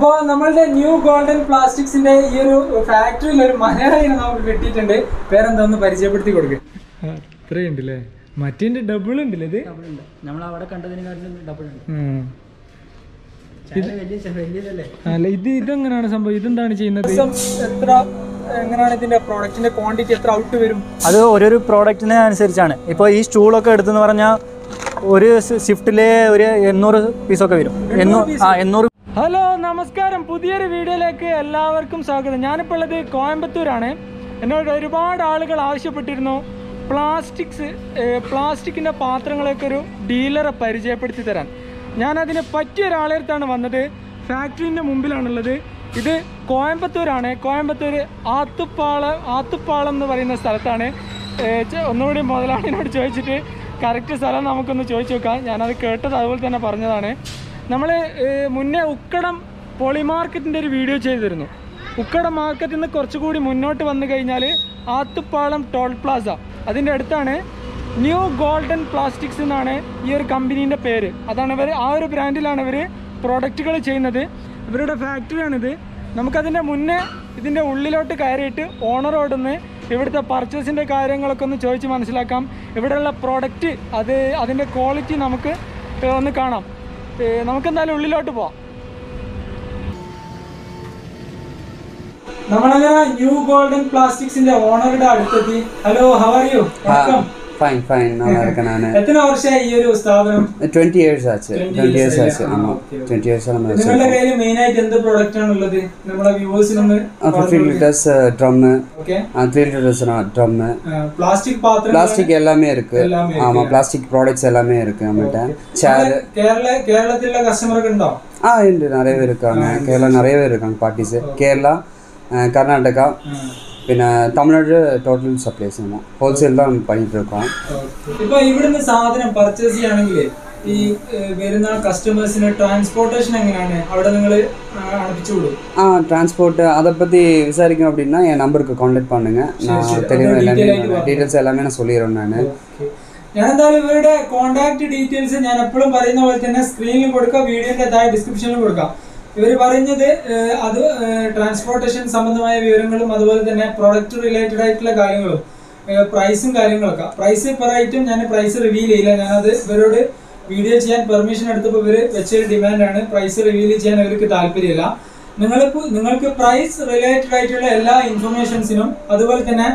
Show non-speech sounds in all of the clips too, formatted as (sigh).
അപ്പോൾ നമ്മളുടെ new golden പ്ലാസ്റ്റിക്സിന്റെ ഈ ഒരു ഫാക്ടറിയിൽ ഒരു മലയാളിനെ നമുക്ക് കിട്ടിയിട്ടുണ്ട്. പേരെന്താന്ന് പരിചയപ്പെടുത്തി കൊടുക്കുക അത്രയുണ്ടല്ലേ മറ്റേ ഡബിൾ ഉണ്ടല്ലേ ഇത്? നമ്മൾ അവിടെ കണ്ടതിനെക്കാട്ടിലും ഡബിൾ ഉണ്ട്. അല്ല ഇത് ഇതെങ്ങനെയാണ് സംഭവം? ഇതെന്താണ് ചെയ്യുന്നത്? എത്ര എങ്ങനെയാണ് ഇതിന്റെ പ്രോഡക്റ്റിന്റെ ക്വാണ്ടിറ്റി എത്ര ഔട്ട് വരും? അത് ഓരോരോ പ്രോഡക്റ്റിനെ അനുസരിച്ചാണ്. ഇപ്പോൾ ഈ സ്റ്റൂളൊക്കെ എടുത്തെന്ന് പറഞ്ഞാൽ ഒരു ഷിഫ്റ്റിലെ ഒരു എണ്ണൂറ് പീസൊക്കെ വരും. എണ്ണൂറ് ആ എണ്ണൂറ് ഹലോ നമസ്കാരം. പുതിയൊരു വീഡിയോയിലേക്ക് എല്ലാവർക്കും സ്വാഗതം. ഞാനിപ്പോൾ ഉള്ളത് കോയമ്പത്തൂരാണ്. എന്നോട് ഒരുപാട് ആളുകൾ ആവശ്യപ്പെട്ടിരുന്നു. പ്ലാസ്റ്റിക്സ് പ്ലാസ്റ്റിക്കിന്റെ പാത്രങ്ങളൊക്കെ ഒരു ഡീലറെ പരിചയപ്പെടുത്തി തരാൻ. ഞാനതിന് പറ്റിയ ഒരാളെടുത്താണ് വന്നത്. ഫാക്ടറിന്റെ മുമ്പിലാണുള്ളത്. ഇത് കോയമ്പത്തൂരാണ്. കോയമ്പത്തൂർ ആത്തുപ്പാളം ആത്തുപ്പാളം എന്ന് പറയുന്ന സ്ഥലത്താണ്. ഒന്നുകൂടി മുതലാളിനോട് ചോദിച്ചിട്ട് കറക്റ്റ് സ്ഥലം നമുക്കൊന്ന് ചോദിച്ചു നോക്കാം. ഞാനത് കേട്ടത് അതുപോലെ തന്നെ പറഞ്ഞതാണ്. നമ്മൾ മുന്നേ ഉക്കടം പോളി മാർക്കറ്റിന്റെ ഒരു വീഡിയോ ചെയ്തിരുന്നു. ഉക്കടം മാർക്കറ്റിൽ നിന്ന് കുറച്ചുകൂടി മുന്നോട്ട് വന്നു കഴിഞ്ഞാൽ ആത്തുപ്പാളം ടോൾ പ്ലാസ. അതിന്റെ അടുത്താണ് ന്യൂ ഗോൾഡൻ പ്ലാസ്റ്റിക്സ് എന്നാണ് ഈ ഒരു കമ്പനീന്റെ പേര്. അതാണ് ഇവർ ആ ഒരു ബ്രാൻഡിലാണ് ഇവർ പ്രോഡക്റ്റുകൾ ചെയ്യുന്നത്. ഇവരുടെ ഫാക്ടറിയാണിത്. നമുക്കതിന്റെ മുന്നേ ഇതിന്റെ ഉള്ളിലോട്ട് കയറിയിട്ട് ഓണറോടൊന്ന് ഇവിടുത്തെ പർച്ചേസിന്റെ കാര്യങ്ങളൊക്കെ ഒന്ന് ചോദിച്ച് മനസ്സിലാക്കാം. ഇവിടെയുള്ള പ്രോഡക്റ്റ് അത് അതിന്റെ ക്വാളിറ്റി നമുക്ക് ഒന്ന് കാണാം. നമുക്കെന്തായാലും ഉള്ളിലോട്ട് പോവാം. നമ്മളങ്ങനെ ന്യൂ ഗോൾഡൻ പ്ലാസ്റ്റിക്സിന്റെ ഓണറുടെ അടുത്തെത്തി. Hello how are you welcome fine fine நல்லா இருக்கேன் நான் എത്ര വർഷമായി ഈ ഒരു സ്ഥാപനം டுவெண்ட்டி இயர்ஸ் ஆச்சு 20 டுவெண்ட்டி years இயர்ஸ் ஆச்சு ஆயா? ஆமாம் okay, okay. டுவெண்ட்டி இயர்ஸ் நம்ம നിങ്ങളുടെ കയ്യിൽ മെയിൻ ആയിട്ട് എന്ത് പ്രോഡക്റ്റ് ആണ് ഉള്ളത് നമ്മളെ വ്യൂവേഴ്സിനൊന്ന് fifteen litres drum okay three litres drum plastic പാത്രം பிளாஸ்டிக் எல்லாமே இருக்கு எல்லாமே ஆமா பிளாஸ்டிக் ப்ராடக்ட்ஸ் எல்லாமே இருக்கு நம்மகிட்ட சேர் കേരള കേരളത്തിലെ കസ്റ്റമർ ഒക്കെ ഉണ്ടോ ஆ ഉണ്ട് நிறைய பேர் இருக்காங்க கேரளா நிறைய பேர் இருக்காங்க பார்ட்டிஸ் கேரளா அஹ், கர்நாடகா പിന്നെ തമിഴ്നാട് ടോട്ടൽ സപ്ലൈസ് நம்ம ஹோல்சேல் தான் பண்ணிட்டு இருக்கோம் ഇപ്പൊ ഇവിടുന്ന് സാധനം പർച്ചേസ് ചെയ്യുകയാണെങ്കിൽ ഈ ഏഹ്, വരുന്ന കസ്റ്റമേഴ്സിന് ട്രാൻസ്പോർട്ടേഷൻ എങ്ങനെയാണ് അവിടെ നിങ്ങൾ അടപ്പിച്ചു വിടും ஆ டிரான்ஸ்போர்ட் அதை பற்றி விசாரிக்கணும் அப்படின்னா என் நம்பருக்கு காண்டாக்ட் பண்ணுங்க நான் தெளிவாக எல்லாமே டீட்டெயில்ஸ் எல்லாமே நான் சொல்லிடுறேன் நான் ഞാൻ എന്തായാലും ഇവരുടെ കോൺടാക്ട് ഡീറ്റെയിൽസ് ഞാൻ എപ്പോഴും പറയുന്ന പോലെ തന്നെ സ്ക്രീനിൽ കൊടുക്കാം വീഡിയോന്റെ താഴെ ഡിസ്ക്രിപ്ഷനിൽ കൊടുക്കാം ഇവർ പറയുന്നത് അത് ട്രാൻസ്പോർട്ടേഷൻ സംബന്ധമായ വിവരങ്ങളും അതുപോലെ തന്നെ പ്രോഡക്റ്റ് റിലേറ്റഡ് ആയിട്ടുള്ള കാര്യങ്ങളും പ്രൈസും കാര്യങ്ങളൊക്കെ. പ്രൈസ് പെർ ഐറ്റം ഞാൻ പ്രൈസ് റിവീൽ ചെയ്യില്ല. ഞാനത് ഇവരോട് വീഡിയോ ചെയ്യാൻ പെർമിഷൻ എടുത്തപ്പോൾ ഇവർ വെച്ചൊരു ഡിമാൻഡാണ് പ്രൈസ് റിവീൽ ചെയ്യാൻ അവർക്ക് താല്പര്യമില്ല. നിങ്ങൾക്ക് നിങ്ങൾക്ക് പ്രൈസ് റിലേറ്റഡ് ആയിട്ടുള്ള എല്ലാ ഇൻഫർമേഷൻസിനും അതുപോലെ തന്നെ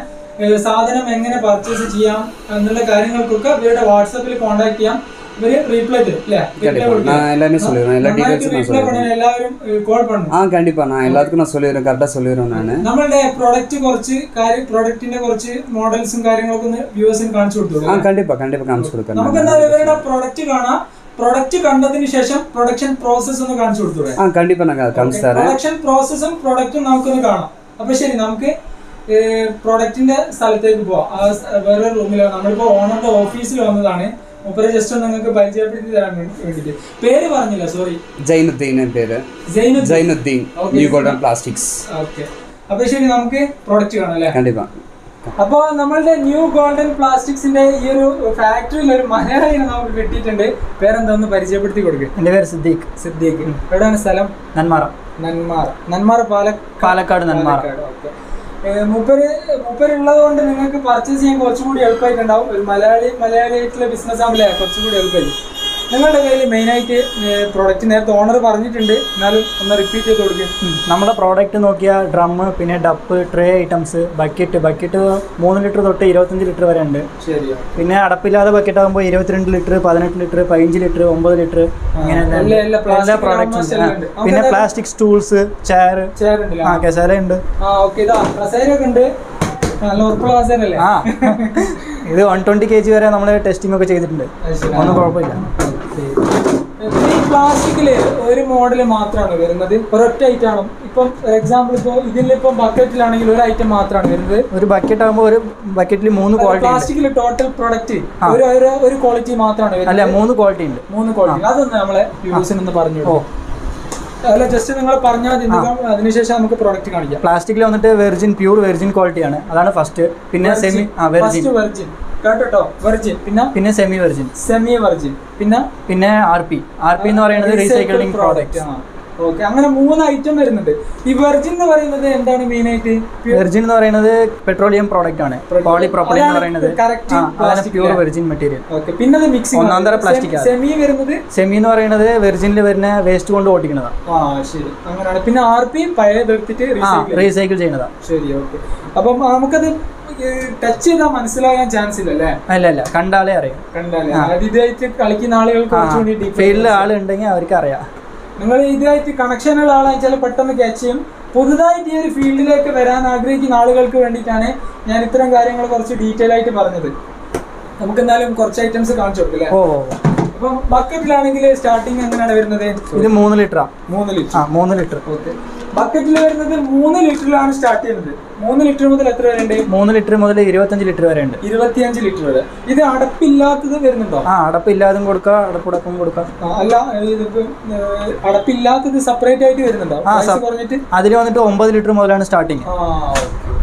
സാധനം എങ്ങനെ പർച്ചേസ് ചെയ്യാം എന്നുള്ള കാര്യങ്ങൾക്കൊക്കെ ഇവരുടെ വാട്സാപ്പിൽ കോൺടാക്ട് ചെയ്യാം. ഇവര് റീപ്ലൈ തരും അല്ലേ கண்டிப்பா நான் எல்லாமே சொல்லிடுறேன் எல்லா டீட்டெயில்ஸும் நான் റീപ്ലൈ சொல்லிடுறேன் பண்ண എല്ലാവരും കോൾ பண்ணுം ஆ கண்டிப்பா நான் எல்லாத்துக்கும் நான் சொல்லிடுறேன் கரெக்டாக சொல்லிடுறேன் நான் നമ്മളുടെ പ്രൊഡക്റ്റ് കുറച്ച് കാര്യം പ്രൊഡക്റ്റിന്റെ കുറച്ച് മോഡൽസും കാര്യങ്ങളൊക്കെ ഒന്ന് വ്യൂവേഴ്സിന് കാണിച്ചു കൊടുത്തു ஆ கண்டிப்பா கண்டிப்பா காமிச்சு கொடுக்குறேன் നമുക്ക് എന്തായാലും ഇവരുടെ പ്രൊഡക്റ്റ് കാണാം പ്രൊഡക്റ്റ് കണ്ടതിന് ശേഷം പ്രൊഡക്ഷൻ പ്രോസസ്സ് ഒന്ന് കാണിച്ചു കൊടുത്തൂടെ ஆ கண்டிப்பா நாங்கள் அதை காமிச்சு தரேன் പ്രൊഡക്ഷൻ പ്രോസസ്സും പ്രൊഡക്റ്റും നമുക്കൊന്ന് കാണാം അപ്പൊ ശരി നമുക്ക് പ്രൊഡക്റ്റിന്റെ സ്ഥലത്തേക്ക് പോവാം ആ സ് വേറെ റൂമിലാണ് നമ്മളിപ്പോ ഓണറിന്റെ ഓഫീസിൽ വന്നതാണ് മൂപ്പരെ ജസ്റ്റ് നിങ്ങൾക്ക് പരിചയപ്പെടുത്തി പേര് പറഞ്ഞില്ല സോറി ജൈനുദ്ദീൻ പേര്. ജൈനുദ്ദീൻ. പ്ലാസ്റ്റിക്സ് അപ്പൊ ശരി നമുക്ക് പ്രൊഡക്റ്റ് കാണാം അല്ലേ? കണ്ടിപ്പാ. നമ്മളുടെ ന്യൂ ഗോൾഡൻ പ്ലാസ്റ്റിക്സിന്റെ ഈ ഒരു ഫാക്ടറിയിൽ ഒരു മലയാളി നമുക്ക് കിട്ടിയിട്ടുണ്ട്. പേരെന്താന്ന് പരിചയപ്പെടുത്തി കൊടുക്കുക എന്റെ പേര് സിദ്ദീഖ്. സിദ്ദീഖ്. എവിടെയാണ് സ്ഥലം? നന്മാറ. നന്മാറ. നന്മാറ പാലക്കാട്. പാലക്കാട് നന്മാറ. മൂപ്പര് മൂപ്പരുള്ളത് കൊണ്ട് നിങ്ങൾക്ക് പർച്ചേസ് ചെയ്യാൻ കുറച്ചുകൂടി എളുപ്പമായിട്ടുണ്ടാവും. ഒരു മലയാളി മലയാളി ആയിട്ടുള്ള ബിസിനസ് ആകുമ്പോൾ കുറച്ചുകൂടി എളുപ്പമായിരിക്കും. നിങ്ങളുടെ കയ്യിൽ മെയിനായിട്ട് പ്രോഡക്റ്റ് നേരത്തെ ഓണർ പറഞ്ഞിട്ടുണ്ട്. എന്നാലും ഒന്ന് റിപ്പീറ്റ് ചെയ്ത് കൊടുക്കുക നമ്മുടെ പ്രോഡക്റ്റ് നോക്കിയാൽ ഡ്രമ്മ് പിന്നെ ഡപ്പ് ട്രേ ഐറ്റംസ് ബക്കറ്റ് ബക്കറ്റ് മൂന്ന് ലിറ്റർ തൊട്ട് ഇരുപത്തഞ്ച് ലിറ്റർ വരെ ഉണ്ട്. ശരി പിന്നെ അടപ്പില്ലാതെ ബക്കറ്റ് ആകുമ്പോൾ ഇരുപത്തിരണ്ട് ലിറ്റർ പതിനെട്ട് ലിറ്റർ പതിനഞ്ച് ലിറ്റർ ഒമ്പത് ലിറ്റർ അങ്ങനെ എല്ലാ- പ്രോഡക്റ്റ്സ് ഉണ്ട്. പിന്നെ പ്ലാസ്റ്റിക് സ്റ്റൂൾസ് ചെയർ ആ കസേര ഉണ്ട്. ഉണ്ട്. നല്ല ഉറപ്പുള്ള കസേരല്ലേ ആ. ഇത് വൺ ട്വന്റി കെ ജി വരെ നമ്മൾ ടെസ്റ്റിംഗ് ഒക്കെ ചെയ്തിട്ടുണ്ട്. ഒന്നും കുഴപ്പമില്ല. ഈ പ്ലാസ്റ്റിക്കിൽ ഒരു മോഡൽ മാത്രമാണ് വരുന്നത്. ഒരൊറ്റ ഐറ്റം ആണ്. ഇപ്പം എക്സാമ്പിൾ ഇപ്പോൾ ഇതിലിപ്പം ബക്കറ്റിലാണെങ്കിൽ ഒരു ഐറ്റം മാത്രമാണ് വരുന്നത്. ഒരു ബക്കറ്റ് ആകുമ്പോൾ ഒരു ബക്കറ്റിൽ മൂന്ന് ക്വാളിറ്റി പ്ലാസ്റ്റിക്കിൽ ടോട്ടൽ പ്രൊഡക്റ്റ് ഒരു ഒരു- ക്വാളിറ്റി മാത്രമാണ് അല്ല മൂന്ന് ക്വാളിറ്റി ഉണ്ട്. മൂന്ന് ക്വാളിറ്റി അതൊന്ന് നമ്മളെ യൂസിനൊന്ന് പറഞ്ഞു അല്ല ജസ്റ്റ് നിങ്ങൾ പറഞ്ഞാൽ അതിനുശേഷം നമുക്ക് പ്രോഡക്റ്റ് കാണിക്കാം. പ്ലാസ്റ്റിക്കിൽ വന്നിട്ട് വെർജിൻ പ്യൂർ വെർജിൻ ക്വാളിറ്റിയാണ് അതാണ് ഫസ്റ്റ് പിന്നെ സെമി ആ വെർജിൻ വെർജിൻ കേട്ടോ. വെർജിൻ പിന്നെ? പിന്നെ സെമി വെർജിൻ സെമി വെർജിൻ പിന്നെ? പിന്നെ ആർ പി ആർ പി എന്ന് പറയുന്നത് റീസൈക്ലിംഗ് പ്രോഡക്റ്റ് ഓക്കെ അങ്ങനെ മൂന്ന് ഐറ്റം വരുന്നുണ്ട്. ഈ വെർജിൻ എന്ന് പറയുന്നത് എന്താണ് മെയിൻ ആയിട്ട്? വെർജിൻ എന്ന് പറയുന്നത് പെട്രോളിയം പ്രോഡക്റ്റ് ആണ്. പോളി പ്രോപ്പർട്ടി എന്ന് പറയുന്നത്. plastic pure? Virgin material okay പിന്നെ അത് മിക്സിംഗ് ഒന്നാം തരം പ്ലാസ്റ്റിക് ആണ്. സെമി വരുന്നത്? സെമി എന്ന് പറയുന്നത് വെർജിനിൽ വരുന്ന വേസ്റ്റ് കൊണ്ട് ഓടിക്കുന്നതാണ് ആ ശരി. അങ്ങനെയാണ്. പിന്നെ ആർ പി പഴയത് എടുത്തിട്ട്. റീസൈക്കിൾ ചെയ്യുന്നതാണ് ശരി ഓക്കെ അപ്പം നമുക്കത് ടച്ച് ചെയ്താൽ മനസ്സിലാകാൻ ചാൻസ് ഇല്ല അല്ലേ അല്ല കണ്ടാലേ അറിയാം. കണ്ടാലേ. ഇതായിട്ട് കളിക്കുന്ന ആളുകൾക്ക് ഫീൽഡിൽ ആളുണ്ടെങ്കിൽ അവർക്ക് അറിയാം. നിങ്ങൾ ഇതായിട്ട് കണക്ഷൻ ഉള്ള ആളാച്ചാൽ പെട്ടെന്ന് ക്യാച്ച് ചെയ്യും. പുതുതായിട്ട് ഈ ഒരു ഫീൽഡിലേക്ക് വരാൻ ആഗ്രഹിക്കുന്ന ആളുകൾക്ക് വേണ്ടിയിട്ടാണ് ഞാൻ ഇത്തരം കാര്യങ്ങൾ കുറച്ച് ഡീറ്റെയിൽ ആയിട്ട് പറഞ്ഞത്. നമുക്ക് എന്തായാലും കുറച്ച് ഐറ്റംസ് കാണിച്ചു കൊടുക്കില്ലേ. അപ്പം ബക്കറ്റിലാണെങ്കിൽ സ്റ്റാർട്ടിങ് എങ്ങനെയാണ് വരുന്നത്? ഇത് മൂന്ന് ലിറ്ററാ മൂന്ന് ലിറ്റർ ആ മൂന്ന് ലിറ്റർ ഓക്കെ ബക്കറ്റിൽ വരുന്നത് മൂന്ന് ലിറ്ററിലാണ് സ്റ്റാർട്ട് ചെയ്യുന്നത്. മൂന്ന് ലിറ്റർ മുതൽ എത്ര വരെ ഉണ്ട്? മൂന്ന് ലിറ്റർ മുതൽ ഇരുപത്തഞ്ച് ലിറ്റർ വരെ ഉണ്ട്. ഇരുപത്തിയഞ്ച് ലിറ്റർ വരെ. ഇത് അടപ്പില്ലാത്തത് വരുന്നുണ്ടോ? ആ അടപ്പില്ലാതും കൊടുക്കാം അടപ്പുടക്കം കൊടുക്കാം. അല്ല ഇതിപ്പോ അടപ്പില്ലാത്തത് സെപ്പറേറ്റ് ആയിട്ട് വരുന്നുണ്ടോ? ആ, കുറഞ്ഞിട്ട്? അതിൽ വന്നിട്ട് ഒമ്പത് ലിറ്റർ മുതലാണ് സ്റ്റാർട്ടിങ്.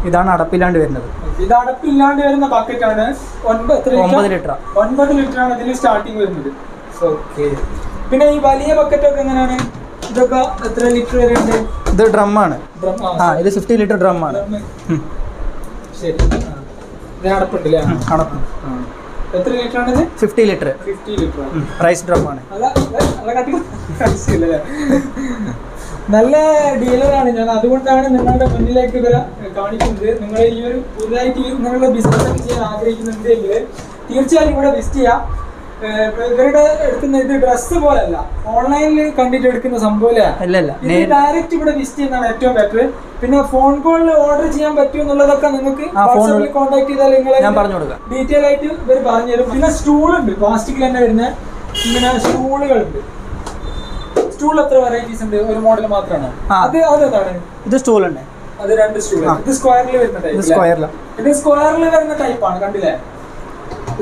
ഇതാണ് അടപ്പില്ലാണ്ട് വരുന്നത്. ഇത് അടപ്പില്ലാണ്ട് വരുന്ന ബക്കറ്റ് ആണ്. ഒൻപത്? ഒമ്പത് ലിറ്റർ ഒൻപത് ലിറ്റർ ആണ് ഇതിൽ സ്റ്റാർട്ടിങ് വരുന്നത്. ഓക്കെ പിന്നെ ഈ വലിയ ബക്കറ്റ് ഒക്കെ എങ്ങനെയാണ്? ഇതൊക്കെ എത്ര ലിറ്റർ വരെ ഉണ്ട്? ഇത് ഡ്രമ്മാണ് ആണ്. ആ, ഇത് ഫിഫ്റ്റി ലിറ്റർ ഡ്രമ്മാണ് drum. ശരി. ഇത് അടപ്പ്. എത്ര ലിറ്റർ ആണ് fifty litre fifty litre rice കട്ടി മനസ്സിലല്ലേ നല്ല ഡീലറാണ് ഞാൻ. അതുകൊണ്ടാണ് നിങ്ങളുടെ മുന്നിലേക്ക് ഇവരെ കാണിക്കുന്നത്. നിങ്ങൾ ഈ ഒരു പുതുതായിട്ട് നിങ്ങളുടെ ബിസിനസ് ചെയ്യാൻ ആഗ്രഹിക്കുന്നുണ്ടെങ്കിൽ തീർച്ചയായും ഇവിടെ വിസിറ്റ് ചെയ്യാം. ഇവരുടെ എടുക്കുന്ന ഇത് ഡ്രസ്സ് പോലല്ല. ഓൺലൈനിൽ കണ്ടിട്ട് എടുക്കുന്ന സംഭവം ഇത് ഡയറക്റ്റ് ഇവിടെ വിസിറ്റ് ചെയ്യുന്നതാണ് ഏറ്റവും ബെറ്റർ പിന്നെ ഫോൺ കോളിൽ ഓർഡർ ചെയ്യാൻ പറ്റും എന്നുള്ളതൊക്കെ നിങ്ങൾക്ക് വാട്സാപ്പിൽ കോൺടാക്ട് ചെയ്താൽ നിങ്ങൾ ഡീറ്റെയിൽ ആയിട്ട് ഇവർ പറഞ്ഞു തരും. പിന്നെ സ്റ്റൂളുണ്ട് പ്ലാസ്റ്റിക്കിൽ തന്നെ വരുന്ന ഇങ്ങനെ സ്റ്റൂളുകളുണ്ട് സ്റ്റൂൾ എത്ര വെറൈറ്റീസ് ഉണ്ട്? ഒരു മോഡൽ മാത്രമാണ്. അത് അതെന്താണ്? ഇത് സ്റ്റൂൾ ഉണ്ട് അത് രണ്ട് സ്റ്റൂൾ ഇത് സ്ക്വയറിൽ വരുന്ന ടൈപ്പ് ഇത് സ്ക്വയറിൽ വരുന്ന ടൈപ്പാണ് കണ്ടില്ലേ?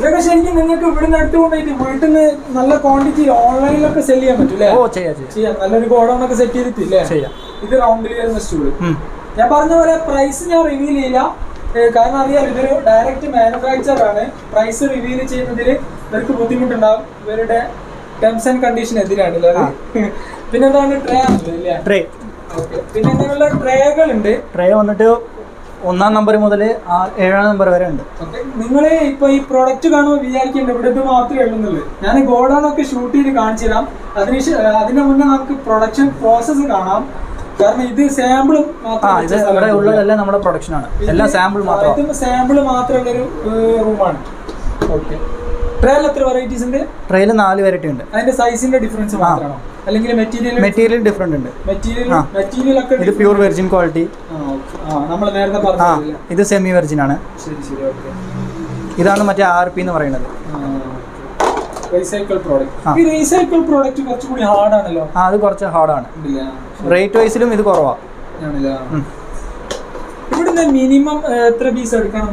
ഇതൊക്കെ ശരിക്കും നിങ്ങൾക്ക് ഇവിടുന്ന് എടുത്തുകൊണ്ടായിട്ട് വീട്ടിൽ നിന്ന് നല്ല ക്വാണ്ടിറ്റി ഓൺലൈനിലൊക്കെ സെൽ ചെയ്യാൻ പറ്റും ഓ ചെയ്യാം ചെയ്യാം. ചെയ്യാം. നല്ലൊരു ഗോഡൗൺ ഒക്കെ സെറ്റ് ചെയ്തിട്ടില്ലേ? ചെയ്യാം. ഇത് റൗണ്ടിൽ വരുന്ന സ്റ്റൂൾ ഞാൻ പറഞ്ഞ പോലെ പ്രൈസ് ഞാൻ റിവീൽ ചെയ്യില്ല. കാരണം അറിയാം ഇതൊരു ഡയറക്റ്റ് മാനുഫാക്ചർ ആണ്. പ്രൈസ് റിവീൽ ചെയ്യുന്നതിൽ ഇവർക്ക് ബുദ്ധിമുട്ടുണ്ടാവും. ഇവരുടെ ടേംസ് ആൻഡ് കണ്ടീഷൻ എതിരാണ്? പിന്നെന്താണ്? ട്രേ ആണല്ലോ ട്രേ ഓക്കെ പിന്നെ ഇങ്ങനെയുള്ള ട്രേകൾ ഉണ്ട് ട്രേ വന്നിട്ട് ഒന്നാം നമ്പർ മുതൽ ഏഴാം നമ്പർ വരെ ഉണ്ട്. നിങ്ങൾ ഇപ്പൊ ഈ പ്രൊഡക്റ്റ് കാണുമ്പോൾ വിചാരിക്കേണ്ട ഇവിടെ ഇത് മാത്രമേ ഉള്ളൂ ഞാൻ ഗോഡൗൺ ഒക്കെ ഷൂട്ട് ചെയ്ത് കാണിച്ചു തരാം. അതിന് അതിന് മുന്നേ നമുക്ക് പ്രൊഡക്ഷൻ പ്രോസസ്സ് കാണാം. കാരണം ഇത് സാമ്പിളും ആ ഇത് ഇവിടെ ഉള്ളതെല്ലാം നമ്മുടെ പ്രൊഡക്ഷൻ ആണ്. എല്ലാം സാമ്പിൾ മാത്രം സാമ്പിൾ മാത്രമുള്ള ഒരു റൂമാണ് ഓക്കെ. ട്രയൽ എത്ര വെറൈറ്റീസ് ഉണ്ട്? ട്രേയിൽ നാല് വെറൈറ്റി ഉണ്ട്. അതിന്റെ സൈസിന്റെ ഡിഫറൻസ് മാത്രമാണോ? അല്ലെങ്കിൽ മെറ്റീരിയൽ മെറ്റീരിയൽ ഡിഫറെന്റ് ഉണ്ട്. മെറ്റീരിയൽ ഒക്കെ ഇത് പ്യൂർ വെർജിൻ ക്വാളിറ്റി നമ്മൾ നേരത്തെ ഇത് സെമി വെർജിൻ ആണ്. ശരി ശരി ഓക്കെ ഇതാണ് മറ്റേ ആർ പി എന്ന് പറയുന്നത്. റീസൈക്കിൾ പ്രോഡക്റ്റ് ഈ റീസൈക്കിൾ പ്രോഡക്റ്റ് കുറച്ചുകൂടി ഹാർഡ് ആണല്ലോ? ആ അത് കുറച്ച് ഹാർഡാണ് റേറ്റ് വൈസിലും ഇത് കുറവാണ്. ഇവിടുന്ന് മിനിമം എത്ര പീസ് എടുക്കണം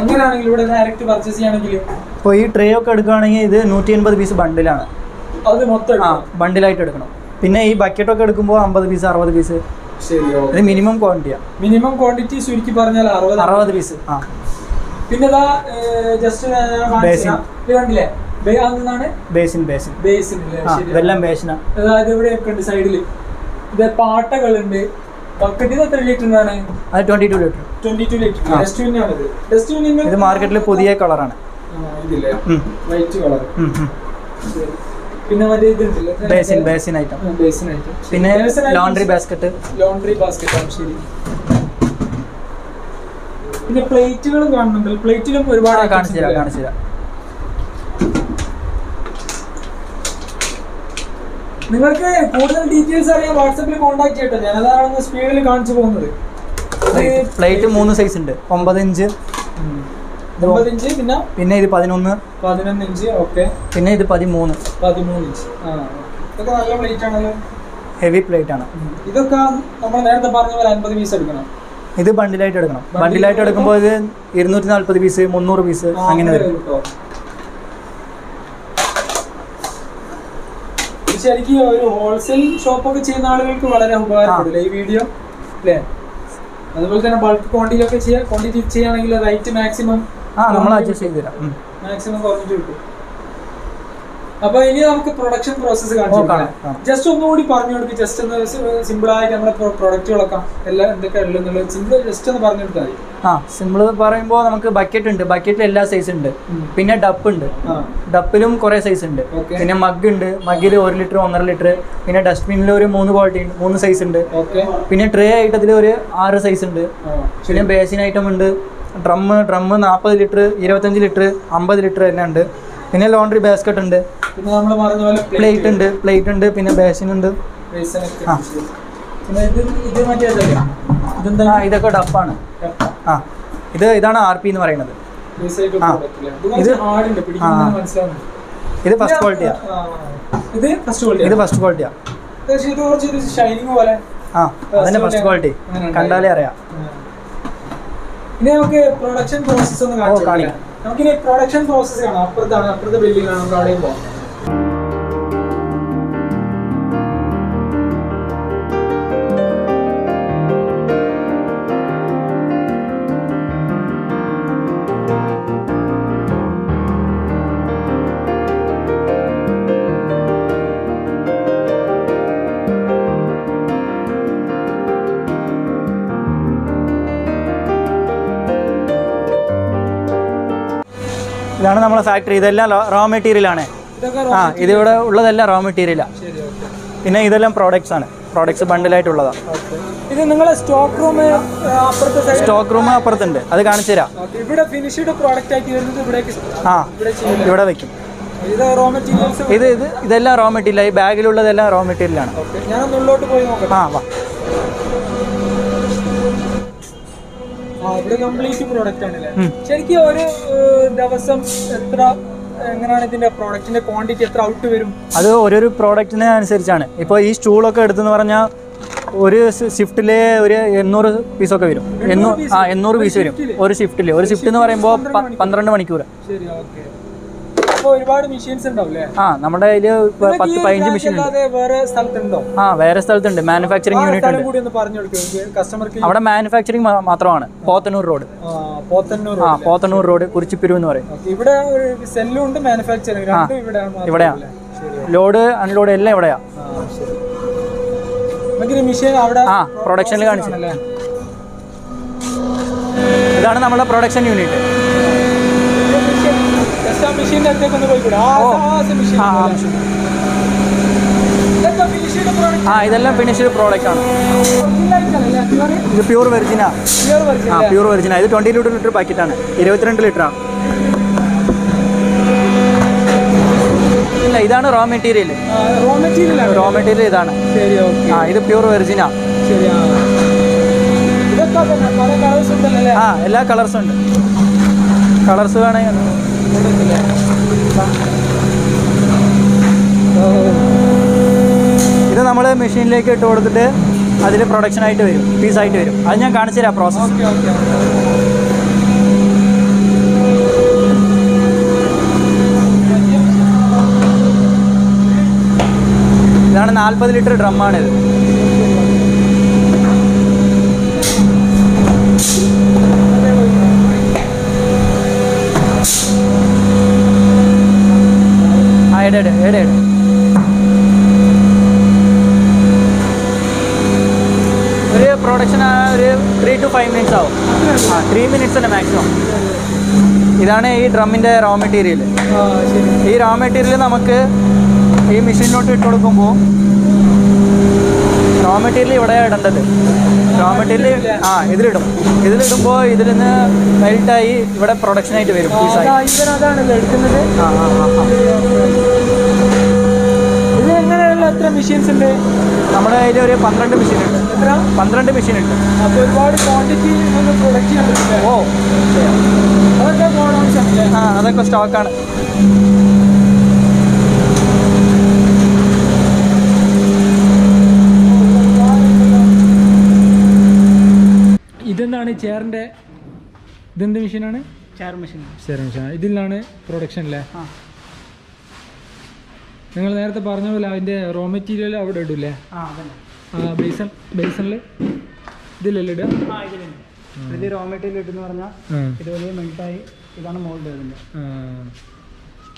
എങ്ങനെയാണെങ്കിലും ഇവിടെ ഡയറക്റ്റ് പർച്ചേസ് ചെയ്യണമെങ്കിൽ? അപ്പോൾ ഈ ട്രേ ഒക്കെ എടുക്കുകയാണെങ്കിൽ ഇത് നൂറ്റി എൺപത് പീസ് ബണ്ടിലാണ് അത് മൊത്തം ആ ബണ്ടിലായിട്ട് എടുക്കണം. പിന്നെ ഈ ബക്കറ്റ് ഒക്കെ എടുക്കുമ്പോൾ അമ്പത് പീസ് അറുപത് പീസ് ശരി ഇത് മിനിമം ക്വാണ്ടിറ്റിയാണ് മിനിമം ക്വാണ്ടിറ്റി ചുരുക്കി പറഞ്ഞാൽ അറുപത് അറുപത് പീസ് ആ. പിന്നെ ജസ്റ്റ് കണ്ടില്ലേ? ബേസിൻ ബേസിൻ ബേസിൻ ഇതെല്ലാം ബേസിനാ അതായത് ഇവിടെയൊക്കെ ഉണ്ട് സൈഡിൽ ഇത് പാട്ടകളുണ്ട്. അത് twenty two litre. Twenty two litre dustbin ഇത് മാർക്കറ്റിൽ പുതിയ കളറാണ് ഇതില്ലേ? വൈറ്റ് കളർ പിന്നെ മറ്റേ ഇതുണ്ടല്ലോ basin basin item basin item പിന്നെ ലോണ്ടറി ബാസ്ക്കറ്റ് ലോണ്ടറി ബാസ്ക്കറ്റ് ശരി. പിന്നെ പ്ലേറ്റുകളും കാണുന്നുണ്ട് പ്ലേറ്റിലും ഒരുപാട് കാണിച്ചു തരാം കാണിച്ചു തരാം. നിങ്ങൾക്ക് കൂടുതൽ ഡീറ്റെയിൽസ് അറിയാൻ വാട്സാപ്പിൽ കോൺടാക്ട് ചെയ്യട്ടെ. ഞാൻ അതാണ് സ്പീഡിൽ കാണിച്ചു പോകുന്നത്. പ്ലേറ്റ് മൂന്ന് സൈസ് ഉണ്ട്. ഒമ്പത് ഇഞ്ച് ഇഞ്ച് പിന്നെ പിന്നെ ഇത് പതിനൊന്ന്. പതിനൊന്ന് ഇഞ്ച് ഓക്കെ. പിന്നെ ഇത് പതിമൂന്ന്. പതിമൂന്ന് ഇഞ്ച്. ആ ഇതൊക്കെ നല്ല പ്ലേറ്റ് ആണല്ലോ. ഹെവി പ്ലേറ്റ് ആണ്. ഇതൊക്കെ നമ്മൾ നേരത്തെ പറഞ്ഞ പോലെ അൻപത് പീസ് എടുക്കണം. ഇത് ബണ്ടിലായിട്ട് എടുക്കണം. ബണ്ടിലായിട്ട് എടുക്കുമ്പോൾ ഇത് ഇരുന്നൂറ്റി നാൽപ്പത് പീസ് മുന്നൂറ് പീസ് അങ്ങനെ വരും. ശരിക്കും ഒരു ഹോൾസെയിൽ ഷോപ്പൊക്കെ ചെയ്യുന്ന ആളുകൾക്ക് വളരെ ഉപകാരപ്പെടില്ല ഈ വീഡിയോ അല്ലേ? അതുപോലെ തന്നെ ബൾക്ക് ക്വാണ്ടിറ്റി ഒക്കെ ചെയ്യാൻ ക്വാണ്ടിറ്റി ചെയ്യുകയാണെങ്കിൽ റേറ്റ് മാക്സിമം ആ നമ്മൾ അഡ്ജസ്റ്റ് ചെയ്ത് തരാം. മാക്സിമം കുറഞ്ഞിട്ട് കിട്ടും. അപ്പൊ ഇനി നമുക്ക് പ്രൊഡക്ഷൻ പ്രോസസ്സ് കാണിച്ചു കാണാം, കാണാം. ജസ്റ്റ് ഒന്നുകൂടി പറഞ്ഞു കൊടുക്ക്. ജസ്റ്റ് ഒന്ന് സിമ്പിൾ ആയിട്ട് നമ്മുടെ പ്രൊഡക്റ്റുകളൊക്കെ എല്ലാം എന്തൊക്കെ ഉള്ളത് സിമ്പിൾ ജസ്റ്റ് ഒന്ന് പറഞ്ഞു കൊടുത്താൽ ആ സിമ്പിൾ പറയുമ്പോൾ നമുക്ക് ബക്കറ്റ് ഉണ്ട്. ബക്കറ്റിൽ എല്ലാ സൈസ് ഉണ്ട്. പിന്നെ ഡപ്പ് ഉണ്ട്. ഡപ്പിലും കുറെ സൈസ് ഉണ്ട്. പിന്നെ മഗ് ഉണ്ട്. മഗ്ഗിൽ ഒരു ലിറ്റർ ഒന്നര ലിറ്റർ പിന്നെ ഡസ്റ്റ്ബിനിൽ ഒരു മൂന്ന് ക്വാളിറ്റി ഉണ്ട്. മൂന്ന് സൈസ് ഉണ്ട്. പിന്നെ ട്രേ ഐറ്റത്തിൽ ഒരു ആറ് സൈസ് ഉണ്ട്. പിന്നെ ബേസിൻ ഐറ്റം ഉണ്ട്. ഡ്രമ്മ് ഡ്രമ്മ് നാൽപ്പത് ലിറ്റർ ഇരുപത്തഞ്ച് ലിറ്റർ അമ്പത് ലിറ്റർ തന്നെ ഉണ്ട്. പിന്നെ ലോണ്ടറി ബാസ്ക്കറ്റ് ഉണ്ട്. പിന്നെ നമ്മൾ പറഞ്ഞ പോലെ പ്ലേറ്റ് ഉണ്ട് പ്ലേറ്റ് ഉണ്ട് പിന്നെ ബേസിൻ ഉണ്ട്. ആ. ഇതൊക്കെ ഡപ്പാണ് ആ. ഇത് ഇതാണ് ആർ പി എന്ന് പറയുന്നത്. ആ. ഇത് ആ. ഇത് ഫസ്റ്റ് ക്വാളിറ്റിയാ ഇത് ഫസ്റ്റ് ക്വാളിറ്റി ഇത് ഫസ്റ്റ് ക്വാളിറ്റിയാ ആ. അതന്നെ ഫസ്റ്റ് ക്വാളിറ്റി കണ്ടാലേ അറിയാം. ഇനി നമുക്ക് പ്രൊഡക്ഷൻ പ്രോസസ് ഒന്ന് കാണിക്കാം. നമുക്കിനി പ്രൊഡക്ഷൻ പ്രോസസ് കാണാം. അപ്പുറത്താണ് അപ്പുറത്തെ ബിൽഡിംഗ് ആണ് നമുക്ക് അവിടെയും പോകാം. ഇതാണ് നമ്മുടെ ഫാക്ടറി ഇതെല്ലാം റോ മെറ്റീരിയൽ ആണ്. ആ ഇതിവിടെ ഉള്ളതെല്ലാം റോ മെറ്റീരിയലാണ് പിന്നെ ഇതെല്ലാം പ്രോഡക്ട്സ് ആണ്. പ്രോഡക്ട്സ് ബണ്ടിലായിട്ടുള്ളതാണ് ഇത് നിങ്ങളെ സ്റ്റോക്ക് റൂം സ്റ്റോക്ക് റൂം അപ്പുറത്തുണ്ട്. അത് കാണിച്ചു തരാം ഇവിടെ ഫിനിഷ്ഡ് പ്രോഡക്റ്റ് ആയിട്ട് വരുന്നത് ഇവിടേക്ക് ആ ഇവിടെ വെക്കും. ഇത് ഇത് ഇത് ഇതെല്ലാം റോ മെറ്റീരിയൽ ഈ ബാഗിലുള്ളതെല്ലാം റോ മെറ്റീരിയലാണ് ആ വാ. ഇവിടെ കംപ്ലീറ്റ് പ്രോഡക്റ്റ് ആണല്ലേ. ശരിക്കും ഒരു ദിവസം എത്ര എങ്ങനെയാണ് ഇതിന്റെ പ്രോഡക്റ്റിന്റെ ക്വാണ്ടിറ്റി എത്ര ഔട്ട് വരും? അത് ഓരോരോ പ്രോഡക്റ്റിനെ അനുസരിച്ചാണ്. ഇപ്പോൾ ഈ സ്റ്റൂളൊക്കെ എടുത്തെന്ന് പറഞ്ഞാൽ ഒരു ഷിഫ്റ്റിലെ ഒരു എണ്ണൂറ് പീസൊക്കെ വരും. എണ്ണൂറ് ആ എണ്ണൂറ് പീസ് വരും. ഒരു ഷിഫ്റ്റിൽ ഒരു ഷിഫ്റ്റ് എന്ന് പറയുമ്പോൾ പന്ത്രണ്ട് മണിക്കൂർ. ശരി ഓക്കെ. ഒരുപാട് മെഷീൻസ് ഉണ്ടാവില്ലേ? ആ നമ്മുടെ അതിൽ പത്ത് പതിനഞ്ച് മെഷീൻ വേറെ സ്ഥലത്തുണ്ടോ? ആ വേറെ സ്ഥലത്തുണ്ട്. മാനുഫാക്ചറിംഗ് യൂണിറ്റ് ഉണ്ട്. കസ്റ്റമർക്ക് അവിടെ മാനുഫാക്ചറിംഗ് മാത്രമാണ്. പോത്തന്നൂർ റോഡ് പോത്തന്നൂർ ആ പോത്തന്നൂർ റോഡ് കുറിച്ചിപ്പിരു എന്ന് പറയും. ഇവിടെ സെല്ലും ഉണ്ട് ഇവിടെ ഇവിടെയാണ്. ലോഡ് അൺലോഡ് എല്ലാം ഇവിടെയാ. ആ പ്രൊഡക്ഷനിൽ കാണിച്ചു. ഇതാണ് നമ്മുടെ പ്രൊഡക്ഷൻ യൂണിറ്റ് മെഷീന്റെ അടുത്തേക്ക് ഒന്ന് പോയിക്കൂടെ? ആ ഇതെല്ലാം ഫിനിഷ്ഡ് പ്രോഡക്റ്റ് ആണ്. ഇത് പ്യൂർ വെർജിന ആ. പ്യൂർ വെർജിന ഇത് ട്വന്റി ലിറ്റർ ലിറ്റർ പാക്കറ്റാണ് ഇരുപത്തിരണ്ട് ലിറ്ററാണ് ഇല്ല ഇതാണ് റോ മെറ്റീരിയൽ റോ മെറ്റീരിയൽ ആണ്. ഇതാണ്. ആ ഇത് പ്യൂർ വെർജിന ആ. എല്ലാ കളേഴ്സും ഉണ്ട്. കളേഴ്സ് വേണമെങ്കിൽ ഇത് നമ്മൾ മെഷീനിലേക്ക് ഇട്ട് കൊടുത്തിട്ട് അതിൽ പ്രൊഡക്ഷൻ ആയിട്ട് വരും പീസായിട്ട് വരും. അത് ഞാൻ കാണിച്ചു തരാം പ്രോസസ്സ് ഇതാണ് നാൽപ്പത് ലിറ്റർ ഡ്രമ്മാണിത് എടെ എടെ എടെ എടെ. ഒരു പ്രൊഡക്ഷൻ ഒരു ത്രീ ടു ഫൈവ് മിനിറ്റ്സ് ആവും. ആ ത്രീ മിനിറ്റ്സ് തന്നെ മാക്സിമം ഇതാണ് ഈ ഡ്രമ്മിന്റെ റോ മെറ്റീരിയൽ ഈ റോ മെറ്റീരിയൽ നമുക്ക് ഈ മെഷീനിലോട്ട് ഇട്ട് കൊടുക്കുമ്പോൾ റോ മെറ്റീരിയൽ ഇവിടെ ഇടേണ്ടത്. റോ മെറ്റീരിയൽ ആ ഇതിലിടും. ഇതിലിടുമ്പോൾ ഇതിൽ നിന്ന് മെൽറ്റായി ഇവിടെ പ്രൊഡക്ഷനായിട്ട് വരും പീസായി അതാണല്ലോ എടുക്കുന്നത്. ആ ആ ആ ആ. ഇത് എങ്ങനെയുള്ള എത്ര മെഷീൻസ് ഉണ്ട്? നമ്മുടെ കയ്യിൽ ഒരു പന്ത്രണ്ട് മെഷീൻ ഉണ്ട്. എത്ര? പന്ത്രണ്ട് മെഷീൻ ഉണ്ട്. അപ്പോൾ ഒരുപാട് ക്വാണ്ടിറ്റി പ്രൊഡക്റ്റ് ഓ. അതൊക്കെ ആ അതൊക്കെ സ്റ്റോക്കാണ് ഇതെന്താണ് ചെയറിന്റെ ഇതെന്ത് മെഷീനാണ് ചെയർ മെഷീൻ ചെയർ മെഷീൻ ഇതിലാണ് പ്രൊഡക്ഷൻ അല്ലേ നിങ്ങൾ നേരത്തെ പറഞ്ഞ പോലെ അതിന്റെ റോ മെറ്റീരിയൽ അവിടെ ഇടൂല്ലേ? ബേസൺ ബേസണിൽ ഇതിലല്ലേ ഇടുക? ഇതിൽ റോ മെറ്റീരിയൽ ഇട്ടെന്ന് പറഞ്ഞാൽ. ഇതുപോലെ മെൽട്ടായി ഇതാണ് മോൾഡ് ഇതിന്റെ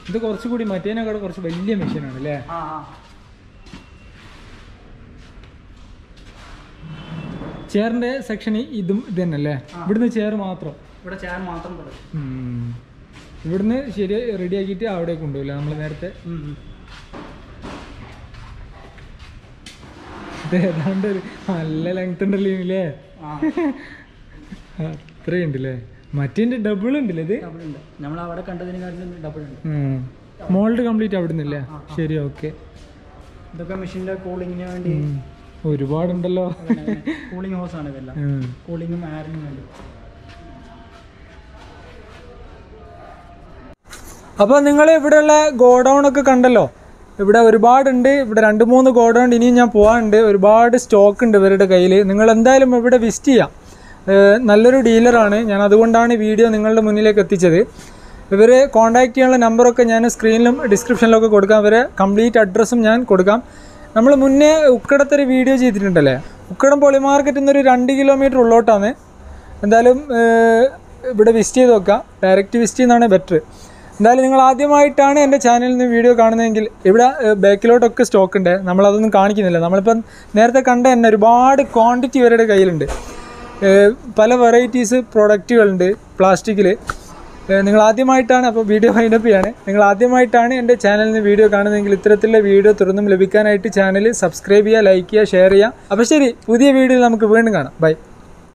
ഇത് കുറച്ചുകൂടി മറ്റേനേക്കാൾ കുറച്ച് വലിയ മെഷീനാണ് അല്ലേ ആ ആ ചെയറിന്റെ സെക്ഷൻ ഇതും ഇത് തന്നെ അല്ലേ ഇവിടുന്ന് ചെയർ മാത്രം? ഇവിടെ ചെയർ മാത്രം. ഇവിടുന്ന് ശരി റെഡി ആക്കിയിട്ട് അവിടെ കൊണ്ടുപോയില്ല? നമ്മൾ നേരത്തെ? ഏതാണ്ട് നല്ല ലെങ്ത് ഉണ്ടല്ലോ ഇതില്ലേ ആ. അത്രയുണ്ട് അല്ലേ മറ്റേന്റെ ഡബിൾ ഉണ്ടല്ലേ ഇത്? നമ്മൾ അവിടെ കണ്ടതിനെക്കാട്ടിലും ഡബിൾ ഉണ്ട്. മോൾഡ് കംപ്ലീറ്റ് അവിടെ നിന്നില്ലേ ശരി ഓക്കെ ഇതൊക്കെ മെഷീന്റെ കൂളിങ്ങിന് വേണ്ടി ഒരുപാടുണ്ടല്ലോ. കൂളിംഗ് ഹോസ് ആണ് ഇതെല്ലാം. കൂളിംഗും എയറിനും വേണ്ടി അപ്പോൾ നിങ്ങൾ ഇവിടെയുള്ള ഗോഡൗൺ ഒക്കെ കണ്ടല്ലോ? ഇവിടെ ഒരുപാടുണ്ട്. ഇവിടെ രണ്ട് മൂന്ന് ഗോഡൗൺ ഇനിയും ഞാൻ പോകാനുണ്ട് ഒരുപാട് സ്റ്റോക്ക് ഉണ്ട് ഇവരുടെ കയ്യിൽ നിങ്ങൾ എന്തായാലും ഇവിടെ വിസിറ്റ് ചെയ്യാം. നല്ലൊരു ഡീലറാണ് ഞാൻ അതുകൊണ്ടാണ് ഈ വീഡിയോ നിങ്ങളുടെ മുന്നിലേക്ക് എത്തിച്ചത്. ഇവരെ കോൺടാക്ട് ചെയ്യാനുള്ള നമ്പറൊക്കെ ഞാൻ സ്ക്രീനിലും ഡിസ്ക്രിപ്ഷനിലൊക്കെ കൊടുക്കാം. ഇവരെ കംപ്ലീറ്റ് അഡ്രസ്സും ഞാൻ കൊടുക്കാം. നമ്മൾ മുന്നേ ഉക്കടത്തൊരു വീഡിയോ ചെയ്തിട്ടുണ്ടല്ലേ? ഉക്കടം പൊളി മാർക്കറ്റിൽ നിന്നൊരു രണ്ട് കിലോമീറ്റർ ഉള്ളോട്ടാണ്. എന്തായാലും ഇവിടെ വിസിറ്റ് ചെയ്ത് നോക്കാം. ഡയറക്റ്റ് വിസിറ്റ് ചെയ്യുന്നതാണ് ബെറ്റർ എന്തായാലും നിങ്ങൾ ആദ്യമായിട്ടാണ് എന്റെ ചാനലിൽ നിന്ന് വീഡിയോ കാണുന്നതെങ്കിൽ ഇവിടെ ബാക്കിലോട്ടൊക്കെ സ്റ്റോക്ക് ഉണ്ട്. നമ്മളതൊന്നും കാണിക്കുന്നില്ല. നമ്മളിപ്പം നേരത്തെ കണ്ട തന്നെ ഒരുപാട് ക്വാണ്ടിറ്റി ഇവരുടെ കയ്യിലുണ്ട്. പല വെറൈറ്റീസ് പ്രോഡക്റ്റുകളുണ്ട് പ്ലാസ്റ്റിക്കിൽ നിങ്ങൾ ആദ്യമായിട്ടാണ് അപ്പോൾ വീഡിയോ ഫൈൻഡപ്പ് (laughs) ചെയ്യാണ്. നിങ്ങൾ ആദ്യമായിട്ടാണ് എന്റെ ചാനലിൽ നിന്ന് വീഡിയോ കാണുന്നതെങ്കിൽ ഇത്തരത്തിലുള്ള വീഡിയോ തുടർന്നും ലഭിക്കാനായിട്ട് ചാനൽ സബ്സ്ക്രൈബ് ചെയ്യുക ലൈക്ക് ചെയ്യുക ഷെയർ ചെയ്യുക. അപ്പോൾ ശരി പുതിയ വീഡിയോയിൽ നമുക്ക് വീണ്ടും കാണാം. ബൈ